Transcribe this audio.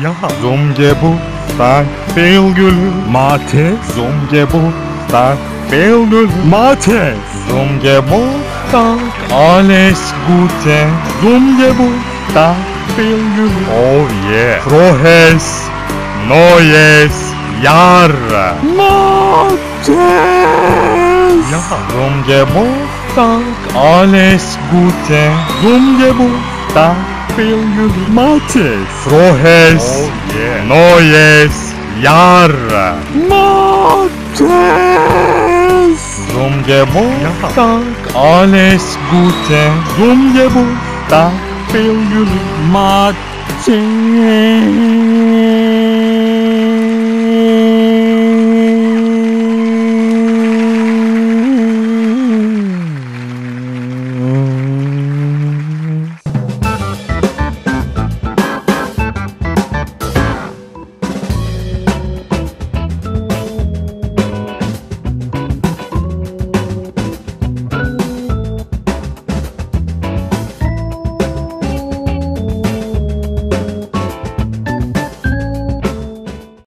Ja, som geburtstag, Fehlgülü. Mate, som geburtstag, Fehlgülü. Mate, som geburtstag, alles Gute. Som geburtstag, Fehlgülü. Oh yeah. Frohes, Neues Jahr. Mate. Ja, som geburtstag, alles Gute. Som geburtstag, Fehlgülü. Mate. Frohes, oh yeah. Neues Jahr. Mates. Zum Geburtstag alles Gute. Zum Geburtstag viel Glück. Mates.